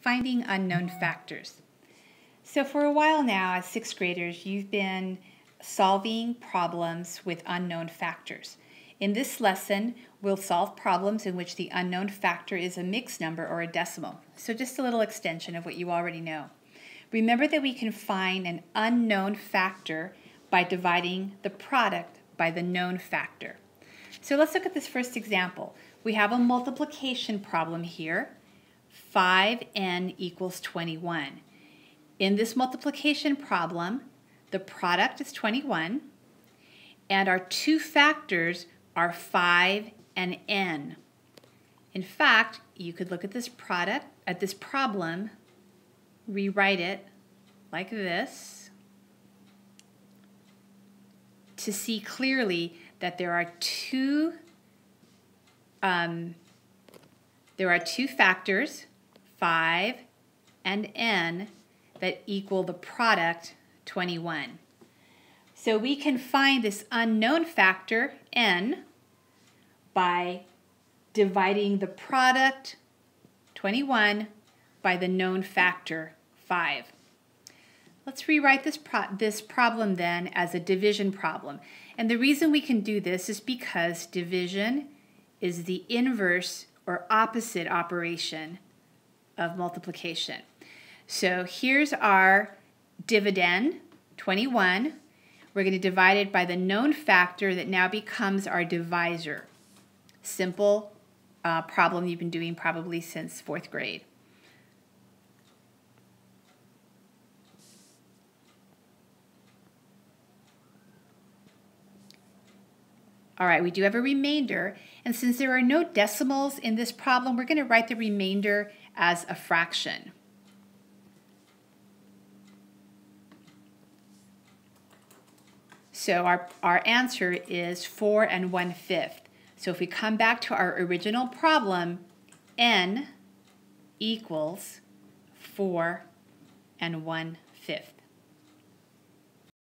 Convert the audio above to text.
finding unknown factors. So for a while now, as sixth graders, you've been solving problems with unknown factors. In this lesson, we'll solve problems in which the unknown factor is a mixed number or a decimal. So just a little extension of what you already know. Remember that we can find an unknown factor by dividing the product by the known factor. So let's look at this first example. We have a multiplication problem here. 5n equals 21. In this multiplication problem, the product is 21, and our two factors are 5 and n. In fact, you could look at this product, at this problem, rewrite it like this to see clearly that there are two um, there are two factors, 5 and n, that equal the product 21. So we can find this unknown factor, n, by dividing the product 21 by the known factor 5. Let's rewrite this, pro this problem then as a division problem. And the reason we can do this is because division is the inverse or opposite operation of multiplication. So here's our dividend, 21. We're going to divide it by the known factor that now becomes our divisor. Simple uh, problem you've been doing probably since fourth grade. All right, we do have a remainder, and since there are no decimals in this problem, we're going to write the remainder as a fraction. So our, our answer is 4 and 1 fifth. So if we come back to our original problem, n equals 4 and 1 fifth.